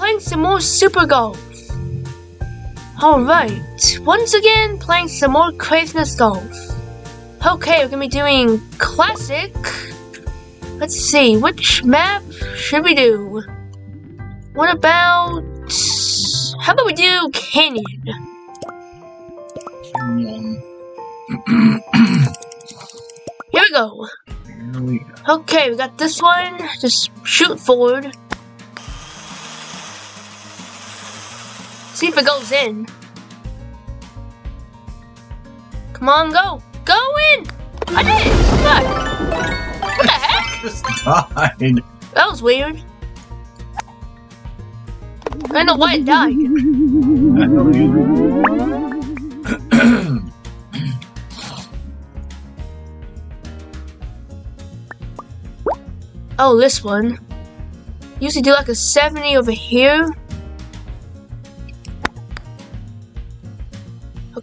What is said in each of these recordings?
playing some more Super Golf. Alright, once again, playing some more Craziness Golf. Okay, we're gonna be doing Classic. Let's see, which map should we do? What about... How about we do Canyon? Um, Here we go. here we go. Okay, we got this one. Just shoot forward. See if it goes in. Come on, go. Go in! I did it! Look. What the heck? Just died. That was weird. I don't know why it died. I don't either. Oh, this one. Usually do like a 70 over here.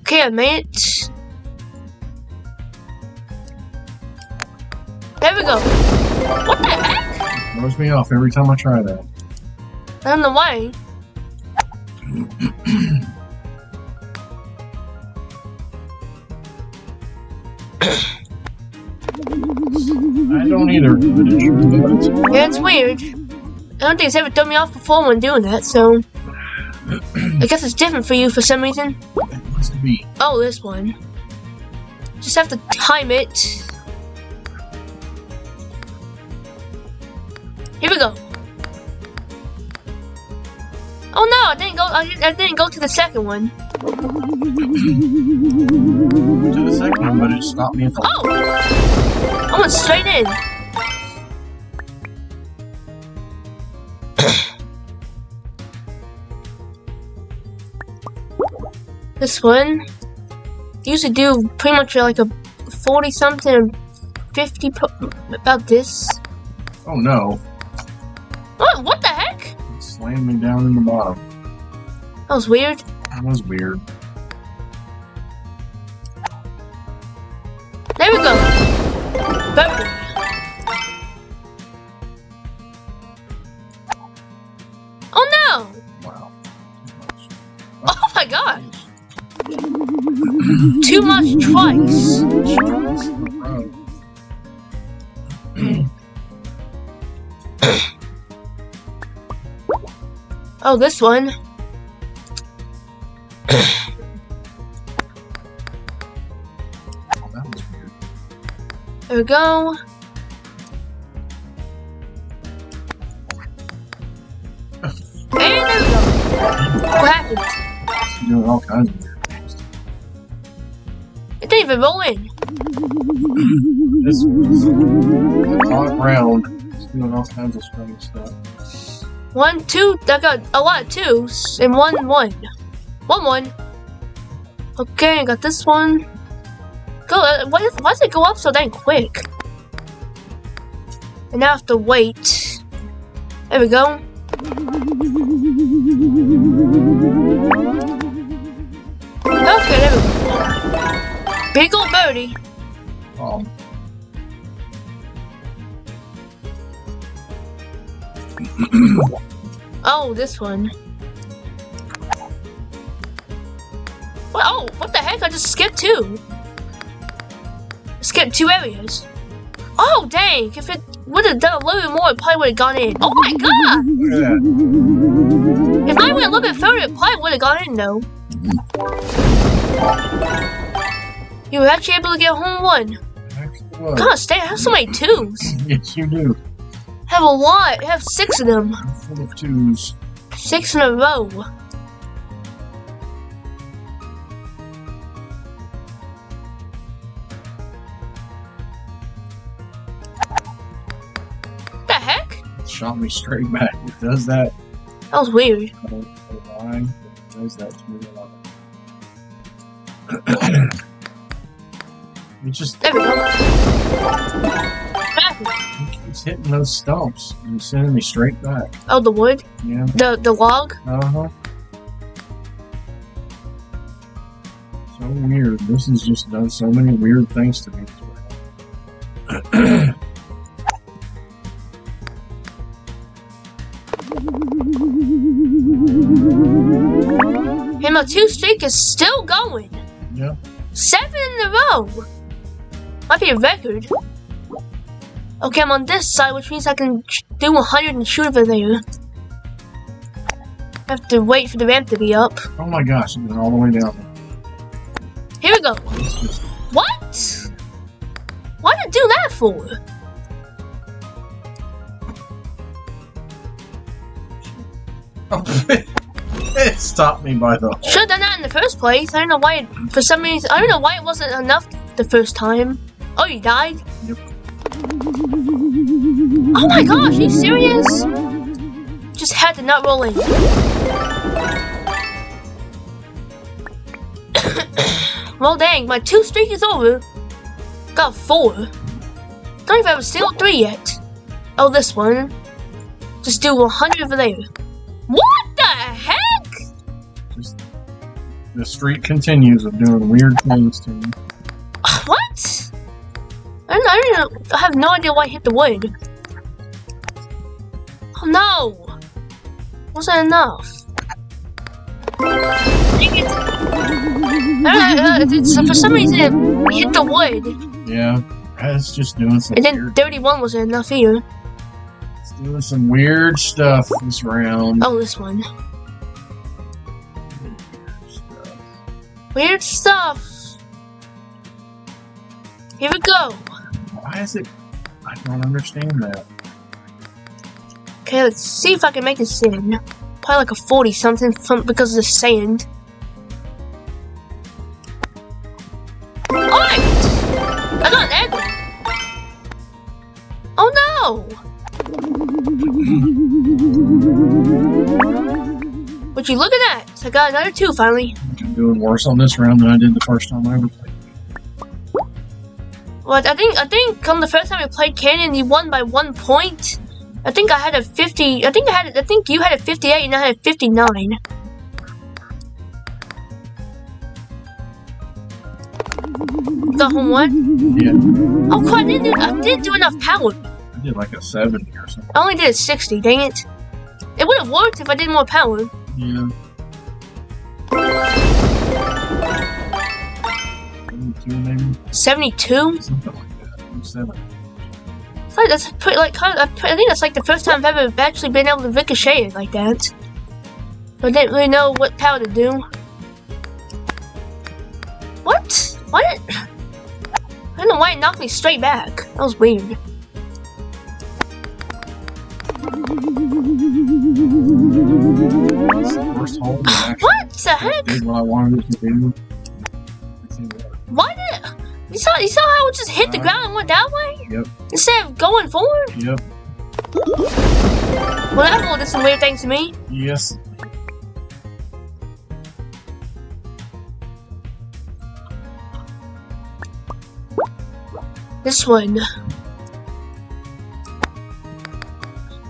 Okay, I made it. There we go. What the heck? Throws me off every time I try that. I don't know why. I don't either. but it's. Yeah, it's weird. I don't think it's ever thrown me off before when doing that, so... I guess it's different for you for some reason. It must be. Oh, this one. Just have to time it. Here we go. Oh no, I didn't go. I, I didn't go to the second one. To the second one, but it stopped me. Oh, I went straight in. This one usually do pretty much like a 40 something 50 pro- about this Oh no. what, what the heck It slammed me down in the bottom. that was weird That was weird. there we go Perfect. Twice oh this one that was weird. There we go. And there we go. What happened? She's doing all kinds of even roll in. This top round. It's doing all kinds of strange stuff. One, two. I got a lot of twos and one, one. One, one. Okay, I got this one. Go. uh, Why, why does it go up so dang quick? And now I have to wait. There we go. Big old birdie. Oh. Oh, this one. What, oh, what the heck? I just skipped two. Skipped two areas. Oh, dang. If it would have done a little bit more, it probably would have gone in. Oh my god! If I went a little bit further, it probably would have gone in, though. You were actually able to get home one. Excellent. God, stay. I have so many twos. Yes, you do. Have a lot. I have six of them. Full of twos. Six in a row. What the heck? It shot me straight back. It does that. That was weird. I don't know why. It does that to me a lot. It's just There we go. Happened? hitting those stumps and sending me straight back. Oh, the wood? Yeah. The the log? Uh huh. So weird. This has just done so many weird things to me. And my two streak is still going. Yeah. Seven in a row. Might be a record. Okay, I'm on this side, which means I can do 100 and shoot over there. I have to wait for the ramp to be up. Oh my gosh, it went all the way down. Here we go. What? Why did it do that for? it stopped me by the Should have done that in the first place. I don't know why. It, for some reason, I don't know why it wasn't enough the first time. Oh, you died? Oh my gosh, are you serious? Just had to not roll in. well, dang, my two streak is over. Got four. Don't even have a single three yet. Oh, this one. Just do 100 over there. What the heck? just the streak continues of doing weird things to me. I don't, I don't know. I have no idea why I hit the wood. Oh no! Wasn't enough. I don't know, uh, for some reason it hit the wood, Yeah, it's just doing some and then weird, 31 wasn't enough either. it's doing some weird stuff this round. Oh, this one. Weird stuff. Here we go. Why is it? I don't understand that. Okay, let's see if I can make a in. Probably like a 40 something from because of the sand. Alright! I got an egg. Oh no! Would you look at that? I got another two finally. I'm doing worse on this round than I did the first time I ever played. Well, I think I think on the first time we played Canyon, you won by one point. I think I had a 50. I think I had. I think you had a 58 and I had a 59. The home one. Yeah, Oh! I didn't do. I didn't do enough power. I did like a 70 or something. I only did a 60. Dang it! It would have worked if I did more power. Yeah. 72 72. Something like that. 70. It's like that's pretty, like kind of, I think that's like the first time I've ever actually been able to ricochet it like that. I didn't really know what power to do. What? Did? I don't know why it knocked me straight back. That was weird. It's the first hole that What the heck? did what I wanted to do. Let's see what- Why did? You saw? You saw how it just hit the ground and went that way Yep, instead of going forward? yep, Well, that did some weird things to me. yes. This one.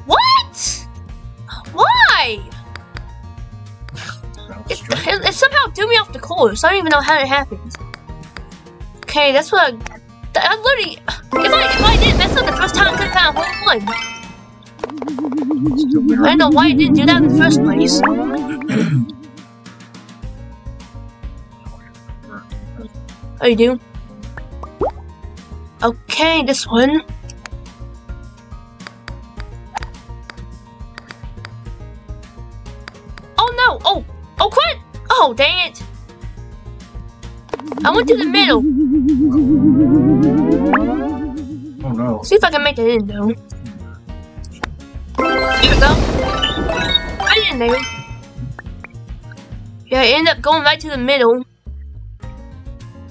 What? Why? It, it, it somehow threw me off the course. I don't even know how it happened. Okay, that's what I, I literally. If I if I did, that's not the first time I could have found one. I don't know why I didn't do that in the first place. Oh, you do? Okay, this one. Oh no! Oh! Oh, quit! Oh, dang it! I went to the middle. Oh no. See if I can make it in, though. Here we go. Right in there. Yeah, I ended up going right to the middle.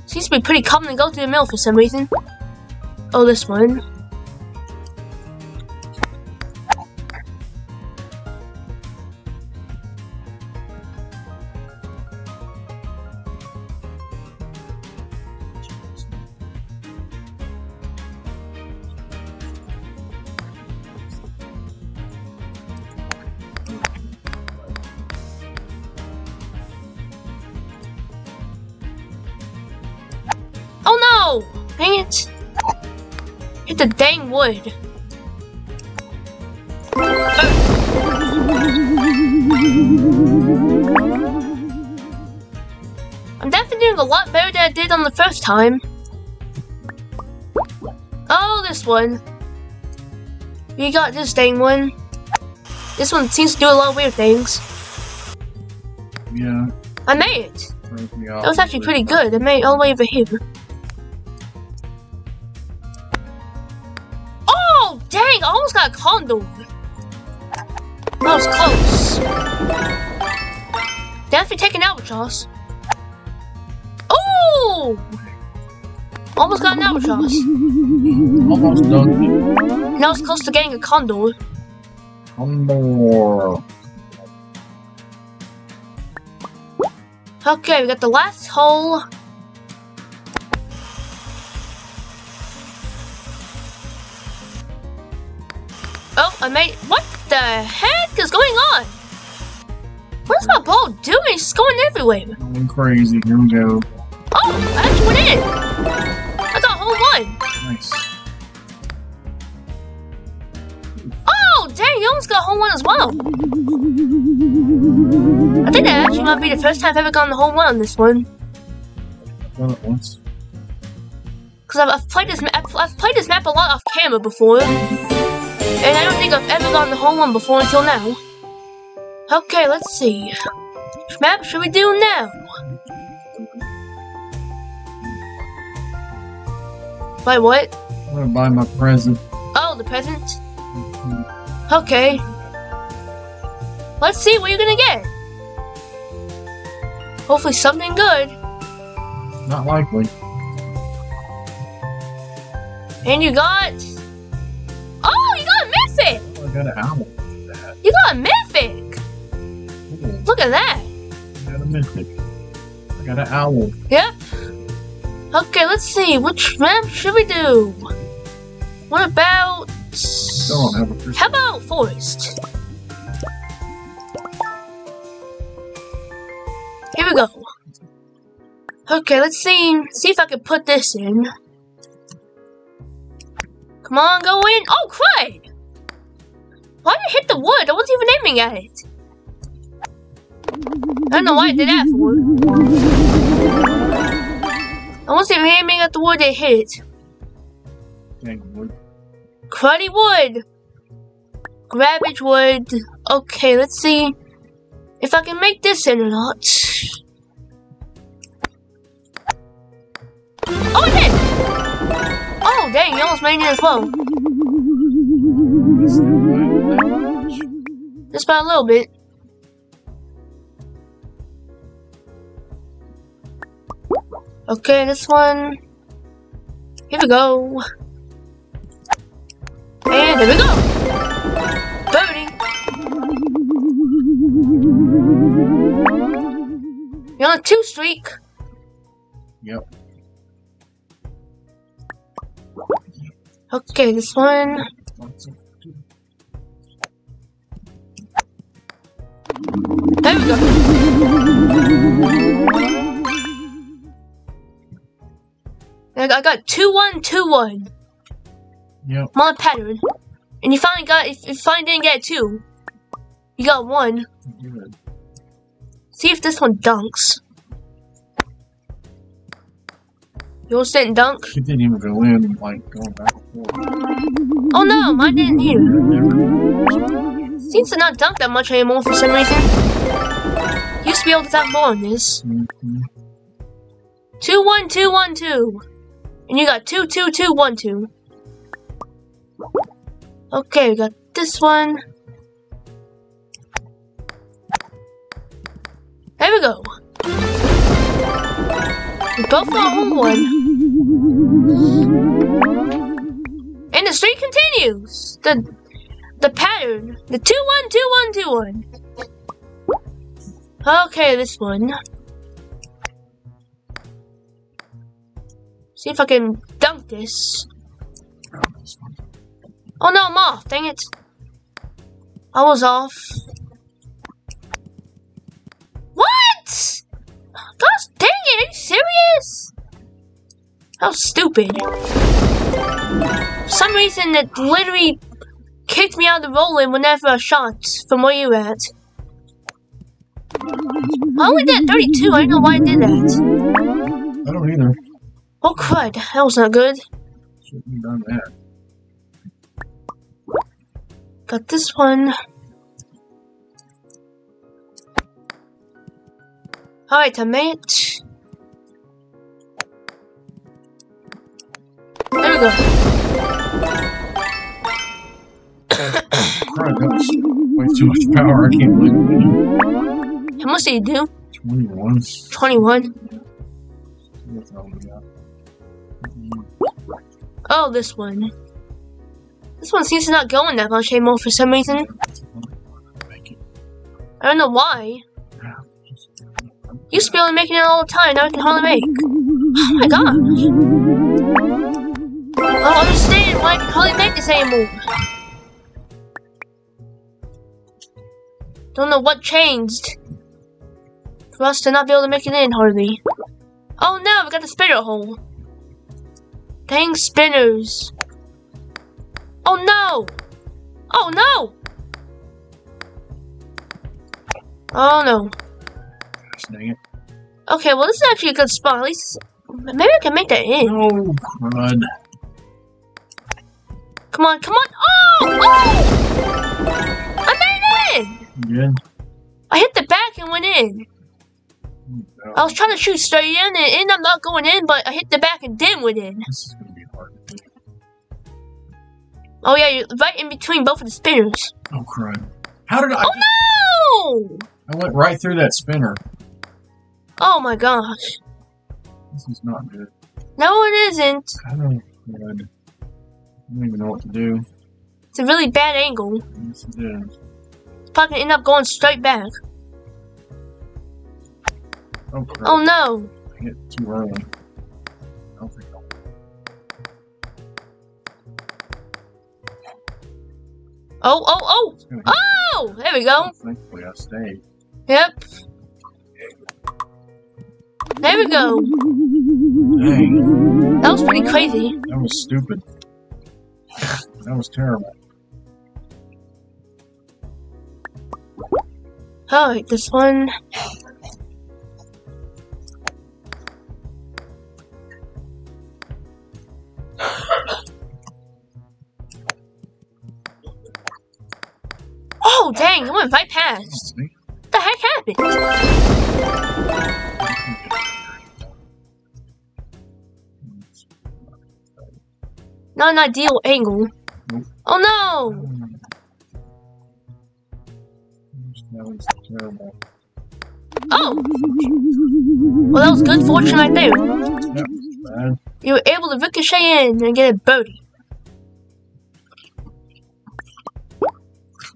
Seems to be pretty common to go to the middle for some reason. Oh, this one. Dang it! Hit the dang wood! I'm definitely doing a lot better than I did on the first time. Oh, this one. We got this dang one. This one seems to do a lot of weird things. Yeah. I made it. That was actually pretty good. I made it all the way over here. Almost got an albatross. Almost done. Now it's close to getting a condor. Condor. Okay, we got the last hole. Oh, I made. What the heck is going on? What is my ball doing? It's going everywhere. Going crazy. Here we go. Oh, I actually went in. Nice. Oh, dang, you almost got hole one as well. I think that actually might be the first time I've ever gotten the hole one on this one. Done it once. Because I've, I've played this ma- I've, I've played this map a lot off camera before, and I don't think I've ever gotten the home one before until now. Okay, let's see. Which map should we do now? By what? I'm gonna buy my present. Oh, the present. Okay. Let's see what you're gonna get. Hopefully something good. Not likely. And you got. Oh, you got a mythic. Oh, I got an owl. You got a mythic. Cool. Look at that. I got a mythic. I got an owl. Yep. Okay, let's see. Which map should we do? What about. Don't have a. How about Forest? Here we go. Okay, let's see. See if I can put this in. Come on, go in. Oh, crud! Why did I hit the wood? I wasn't even aiming at it. I don't know why I did that for. I wasn't even aiming at the wood it hit. Dang wood. Cruddy wood. Grabbage wood. Okay, let's see if I can make this in or not. Oh, I did! Oh, dang, you almost made it as well. Just by a little bit. Okay, this one. Here we go. And there we go. Birdie. You're on a two streak. Yep. Okay, this one. There we go. I got- I got two one two one. Yep. A pattern. And you finally got if you finally didn't get two. You got one. Good. See if this one dunks. Yours didn't dunk. It didn't even go in, like, going back and forth. Oh no, mine didn't either. Seems to not dunk that much anymore for some reason. Used to be able to dunk more on this. Mhm. Two one two one two. And you got two two two one two. Okay, we got this one. There we go. We both got one. And the streak continues. The the pattern. The two one two one two one. Okay, this one. See if I can dunk this. Oh no, I'm off. Dang it. I was off. What? Gosh dang it, are you serious? How stupid. For some reason it literally kicked me out of the rolling whenever I shot from where you were at. I only did 32. I don't know why I did that. I don't either. Oh, crud. That was not good. Shouldn't have done that. Got this one. Alright, a minute. There we go. Crap, that was way too much power. I can't believe it. How much did you do? 21. 21. Oh, this one. This one seems to not go in that much anymore for some reason. I don't know why. Used to be to make it all the time, now I can hardly make. Oh my gosh. I don't understand why I can hardly make this anymore. Don't know what changed. For us to not be able to make it in hardly. Oh no, we got the spirit hole. Dang spinners. Oh no! Oh no! Oh no. Gosh dang it. Okay, well this is actually a good spot. At least maybe I can make that in. Oh, crud. Come on, come on! Oh! Oh! I made it in! Good. I hit the back and went in. Oh, I was trying to shoot straight in and ended up not going in, but I hit the back and then went in. This is going to be hard. Oh yeah, you're right in between both of the spinners. Oh, crud. How did I? Oh no! I went right through that spinner. Oh my gosh. This is not good. No, it isn't. Oh, crud. I don't even know what to do. It's a really bad angle. Yes, it is. It's probably gonna end up going straight back. Oh. Oh no! I hit too early. I don't think I'll Oh, oh, oh! it's gonna hit. Oh! There we go. Oh, thankfully, I stayed. Yep. There we go. Dang, That was pretty crazy. that was stupid. That was terrible. Alright, this one. Oh, dang, it went right past. What the heck happened? Not an ideal angle. Oh no! Oh! Well, that was good fortune right there. You were able to ricochet in and get a birdie.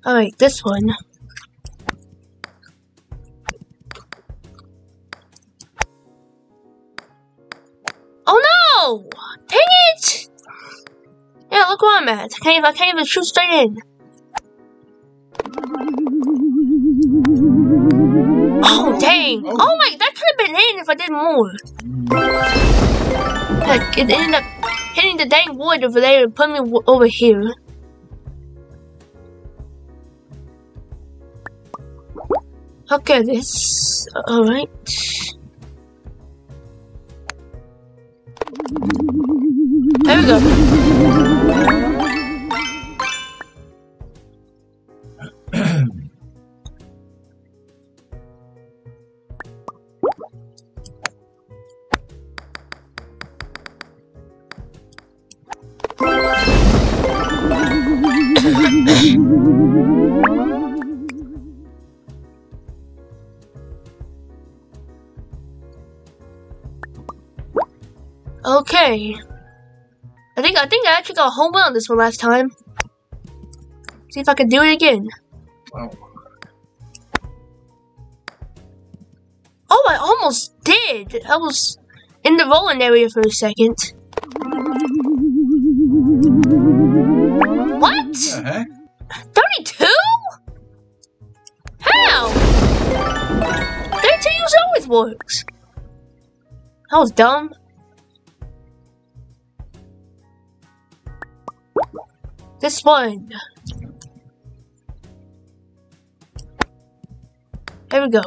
Alright, this one. Oh no! Dang it! Yeah, look where I'm at. I can't even, I can't even shoot straight in. Oh dang! Oh my, that could have been in if I did more. Like, it ended up hitting the dang wood over there and putting me over here. Okay, this. Alright. There we go. Okay. I think I think I actually got a home run on this one last time. See if I can do it again. Wow. Oh, I almost did. I was in the rolling area for a second. What? What the heck? 32? How? 32 use always works. That was dumb. This one. Here we go.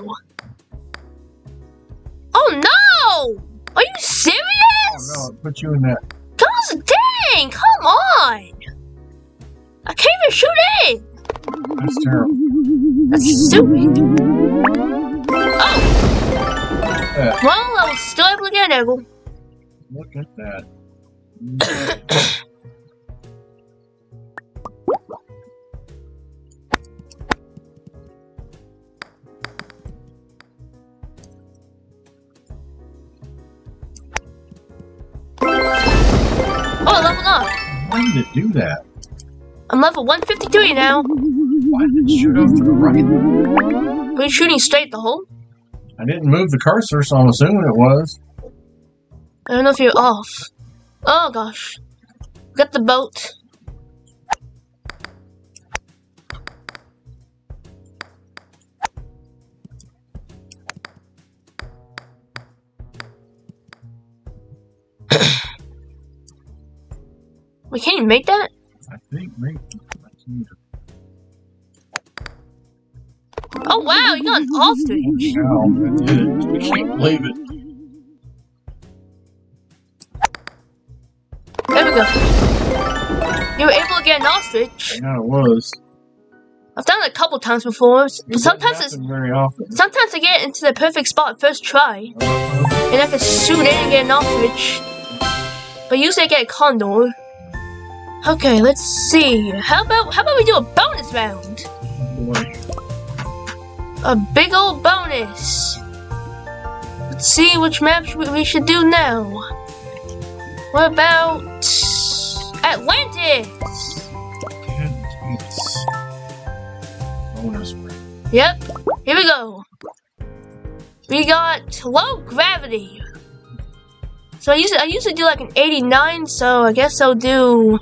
Oh no! Are you serious? Oh no, it put you in that. Gosh dang! Come on! I can't even shoot in! That's terrible. That's stupid. Oh! Yeah, Well, I was still able to get an angle. look at that. Why did it do that? I'm level 153 now. Why did it shoot off to the right? We're shooting straight the hole. I didn't move the cursor, so I'm assuming it was. I don't know if you're off. Oh gosh. Got the boat. We can't even make that? I think maybe. Oh wow, you got an ostrich. Wow, I did it. I can't believe it. There we go. You were able to get an ostrich. Yeah, it was. I've done it a couple times before. Sometimes it's very often. sometimes I get into the perfect spot first try. Uh-huh. And I can shoot in and get an ostrich. But usually I get a condor. Okay, let's see. How about how about we do a bonus round? A big old bonus. Let's see which maps we, should do now. What about Atlantis? Bonus break. Yep. Here we go. We got low gravity. So I usually I usually do like an 89, so I guess I'll do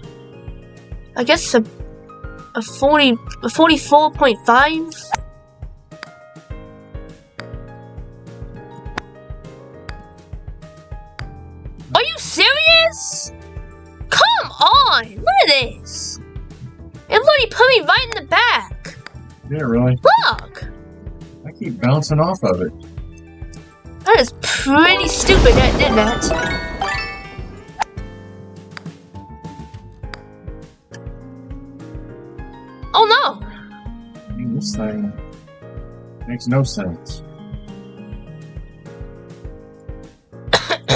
I guess a a 40 a 44.5. Are you serious? Come on, look at this. It literally put me right in the back. Yeah, really. Look. I keep bouncing off of it. That is pretty stupid that did that. This thing makes no sense.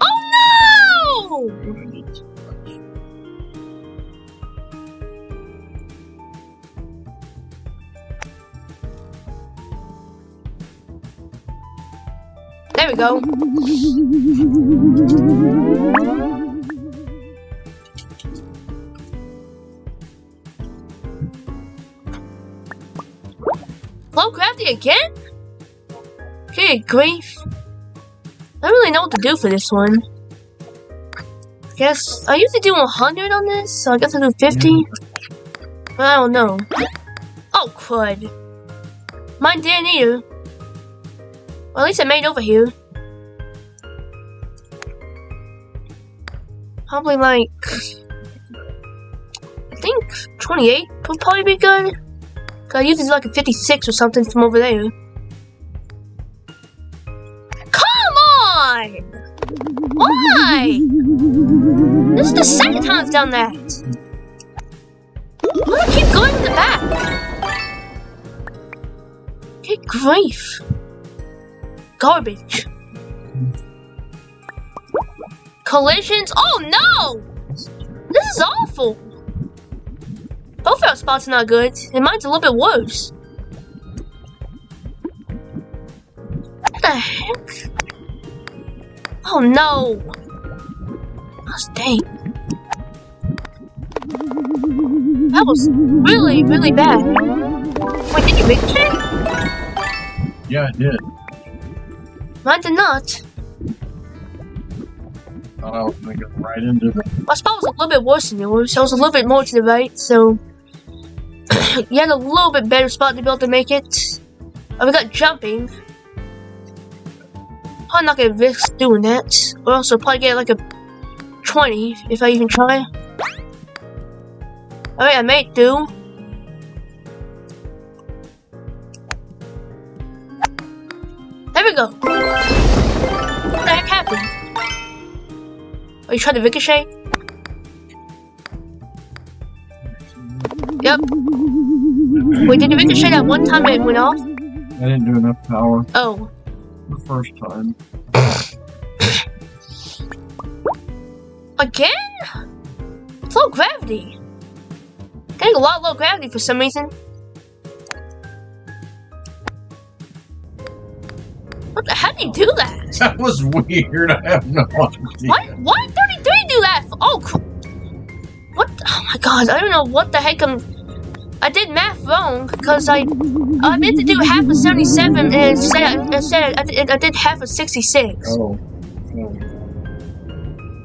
Oh no! I did too much. There we go. Again? Okay, grief. I don't really know what to do for this one. Guess I used to do 100 on this, so I guess I'll do 50. But I don't know. Oh, crud. Mine didn't either. Well, at least I made over here. Probably like. I think 28 would probably be good. I do like a 56 or something from over there. Come on! Why? This is the second time I've done that. Why do I keep going in the back? Good grief. Garbage. Collisions? Oh no! This is awful. Both our spots are not good, and mine's a little bit worse. What the heck? Oh no! Oh, dang. That was really, really bad. Wait, did you make it? Yeah, I did. Mine did not. Thought I was gonna get right into the. My spot was a little bit worse than yours. so I was a little bit more to the right, so you had a little bit better spot to be able to make it. Oh, we got jumping. Probably not gonna risk doing that. Or else I'll probably get like a 20 if I even try. Alright, I made do. There we go! What the heck happened? Are you trying to ricochet? Yep. Wait, did you ricochet that one time it went off? I didn't do enough power Oh. the first time. Again? It's low gravity. Getting a lot of low gravity for some reason. What the? How do you do that? That was weird. I have no idea. What? What? 33 do that? Oh, what? Oh my god, I don't know what the heck I'm. I did math wrong because I I meant to do half of 77 and instead, instead I, did, I did half of 66. Oh. oh.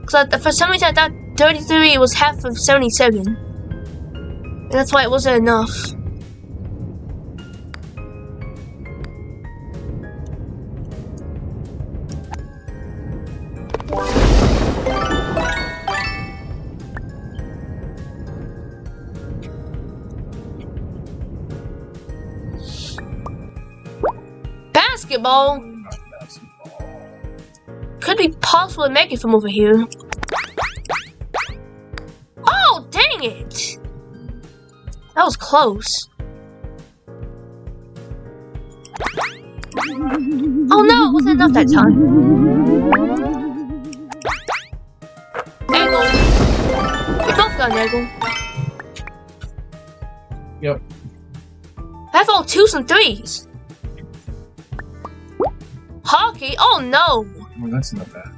Because for some reason I thought 33 was half of 77. And that's why it wasn't enough. Basketball could be possible to make it from over here. Oh, dang it! That was close. Oh no, it wasn't enough that time. Angle. We both got. Yep. I have all oh twos and threes. Hockey? Oh no! Well, that's not bad.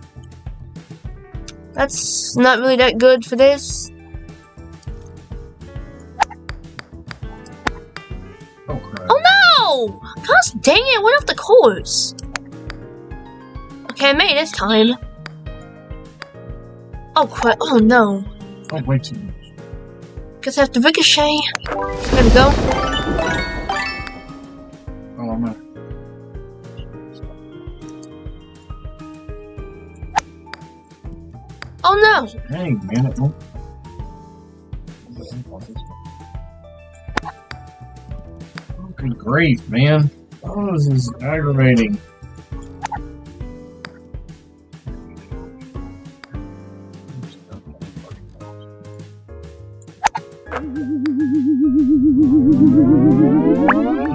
That's not really that good for this. Oh, crap. Oh no! Gosh dang it, went off the course. Okay, I made it this time. Oh crap, oh no. Oh, way too much. Guess I have to ricochet. There we go. Oh no! Dang, man. It won't. Oh, good grief, man. Oh, this is aggravating.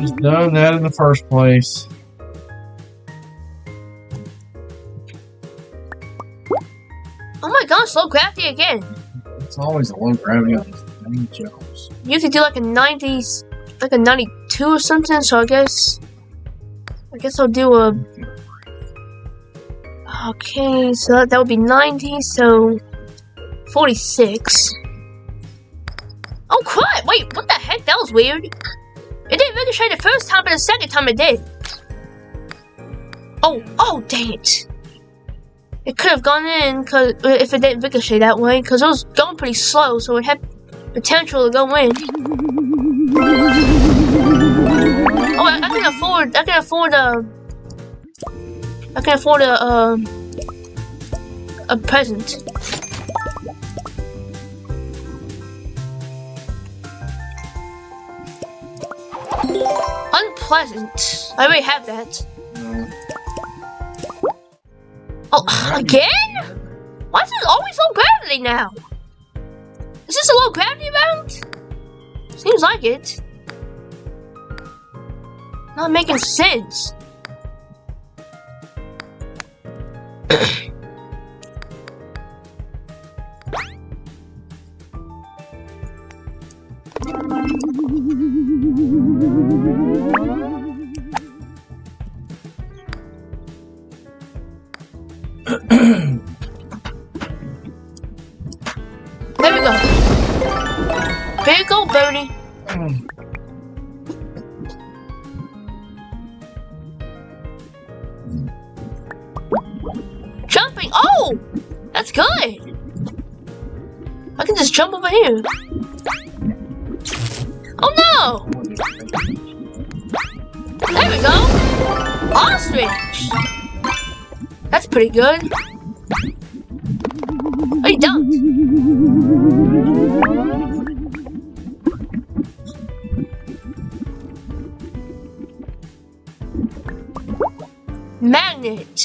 Just done that in the first place. Oh my low gravity again. It's always a low gravity on these jumps. You could do like a 90s, like a 92 or something, so I guess. I guess I'll do a. Okay, so that, that would be 90, so. 46. Oh crap! Wait, what the heck? That was weird. It didn't ricochet the first time, but the second time it did. Oh, oh, dang it. It could have gone in cause, if it didn't ricochet that way, because it was going pretty slow, so it had potential to go in. Oh, I, I can afford. I can afford a. I can afford a. Uh, a present. Unpleasant. I already have that. Oh, again? Why is it always low gravity now? Is this a low gravity round? Seems like it. Not making sense. There we go. There you go, Bernie. Jumping. Oh, that's good. I can just jump over here. Oh no! There we go. Ostrich. That's pretty good. Oh, you dunked. Magnet.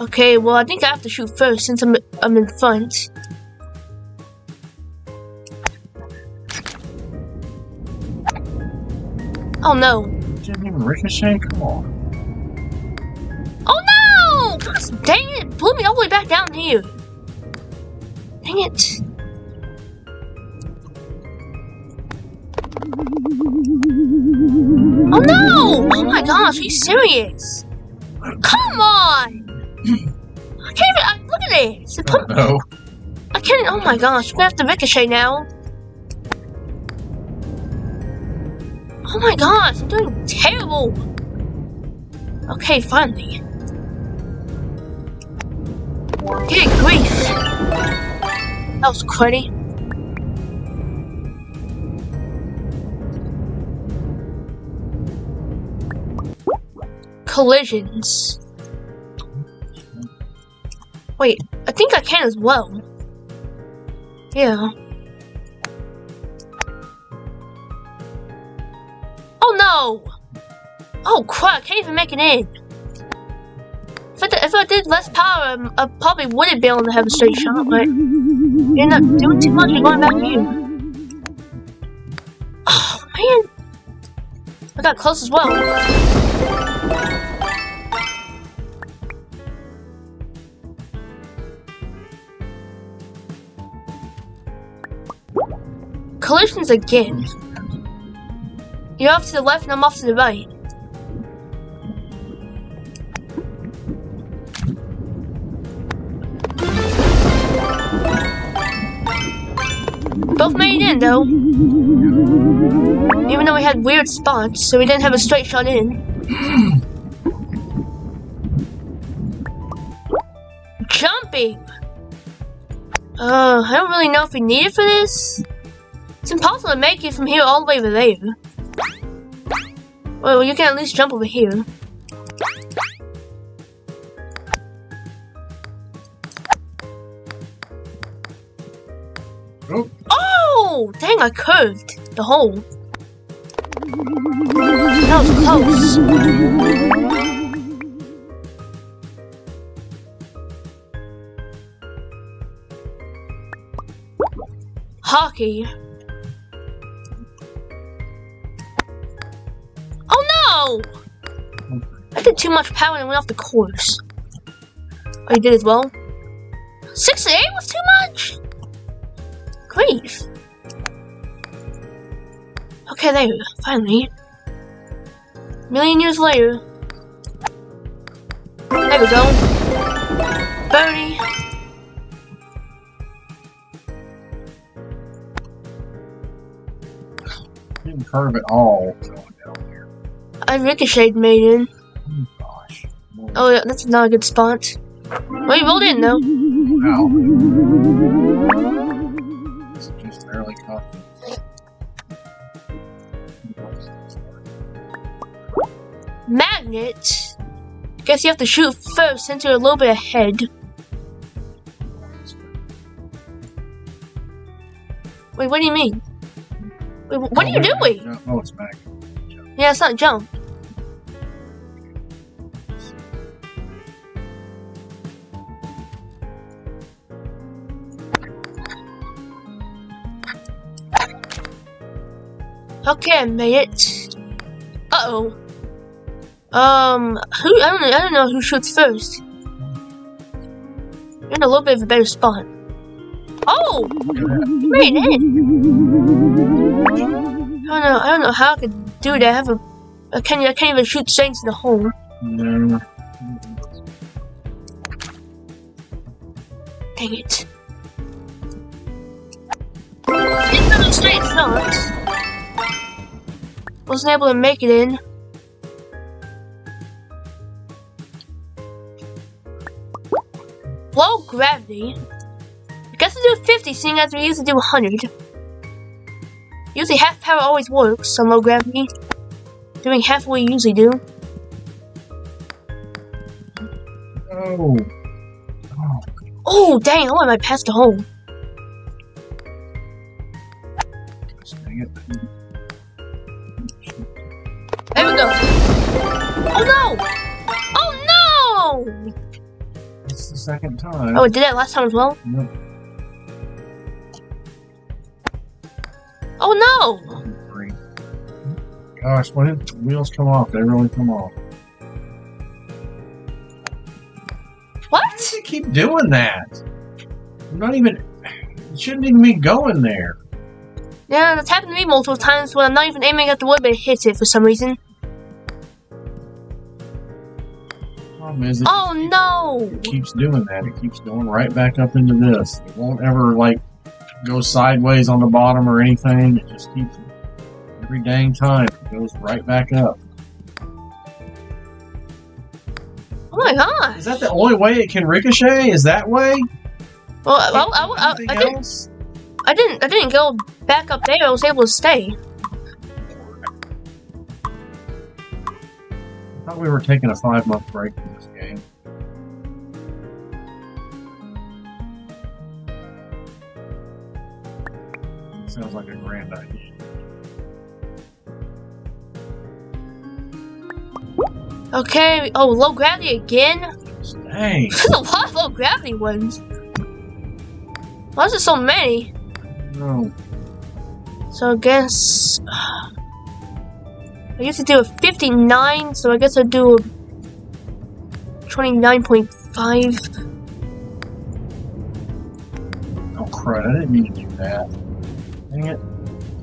Okay, well, I think I have to shoot first since I'm, I'm in front. Oh no. Didn't even ricochet? Come on. Oh dang it! Blew me all the way back down here. Dang it. Oh no! Oh my gosh, are you serious? Come on! I can't even. I, look at this! It put, No. I can't. Oh my gosh, we have to ricochet now. Oh my gosh, I'm doing terrible. Okay, finally. Good grief. That was cruddy. Collisions. Wait, I think I can as well. Yeah. Oh no! Oh crap, I can't even make an in. If I, did, if I did less power, um, I probably wouldn't be able to have a straight shot, but you're not doing too much, you're going back here. Oh man! I got close as well. Collisions again. You're off to the left and I'm off to the right. Both made it in though. Even though we had weird spots, so we didn't have a straight shot in. Jumping! Uh, I don't really know if we need it for this. It's impossible to make it from here all the way over there. Well, you can at least jump over here. I curved the hole. That was close. Hockey. Oh no! I did too much power and went off the course. Oh, you did as well? 68 was too much? Grief. Okay, there, finally. Million years later. There we go. Birdie. didn't curve at all going down here. I ricocheted Maiden. Oh gosh. Oh, yeah, that's not a good spot. Well, you rolled in, though. Wow. Magnet. Guess you have to shoot first since you're a little bit ahead. Wait, what do you mean? Wait, wh- what are you doing? Oh, it's back. Yeah, it's not jump. Okay, I made it. Uh oh. Um, who? I don't. know- I don't know who shoots first. You're in a little bit of a better spot. Oh, you made it. I don't know. I don't know how I could do that. I have a. I can't. I can't even shoot straight in the hole. No. Dang it. Didn't have a straight shot. Wasn't able to make it in. Gravity. I guess we do 50, seeing as we usually do 100. Usually half power always works on low gravity. Doing half what we usually do. Oh. Oh, Oh, dang, I went right past the hole. gosh, dang it. There we go. Oh no! Oh second time. Oh, it did that last time as well? Yep. Oh no! Gosh, when the wheels come off, they really come off. Why What? does it keep doing that? I'm not even. It shouldn't even be going there. Yeah, that's happened to me multiple times when I'm not even aiming at the wood, but it hits it for some reason. Problem is, Oh no! it keeps doing that. It keeps going right back up into this. It won't ever like go sideways on the bottom or anything. It just keeps every dang time. It goes right back up. Oh my god! Is that the only way it can ricochet? Is that way? Well, I, I, I, I, I didn't. I didn't, I didn't go back up there. I was able to stay. Thought we were taking a five month break from this game. Sounds like a grand idea. Okay. Oh, low gravity again. Dang. There's a lot of low gravity ones. Why is there so many? No. So I guess I guess I do a 59. So I guess I do a 29.5. Oh crud, I didn't mean to do that. Dang it.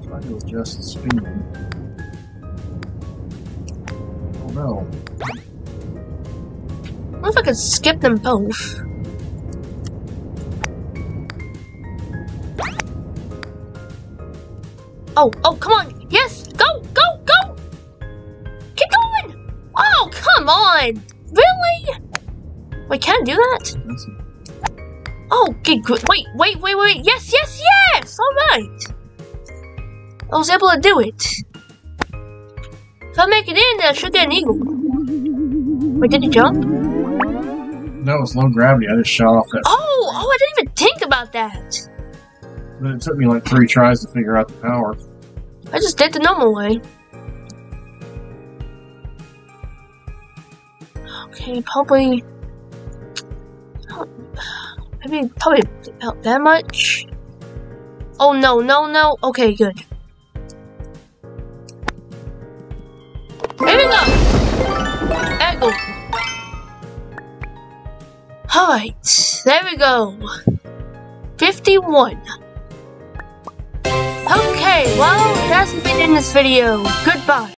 Try to adjust the speed. Oh no. What if I could skip them both? Oh, oh, come on! On! Really? Wait, can I do that? Oh, good. good. Wait, wait, wait, wait. Yes, yes, yes! Alright. I was able to do it. If I make it in, then I should get an eagle. Wait, did you jump? that was low gravity. I just shot off that. Oh, oh, I didn't even think about that. But it took me like three tries to figure out the power. I just did the normal way. Okay, probably. Maybe, probably about that much. Oh no, no, no. Okay, good. Here we go! There. Alright, there we go. 51. Okay, well, that's been in this video. Goodbye.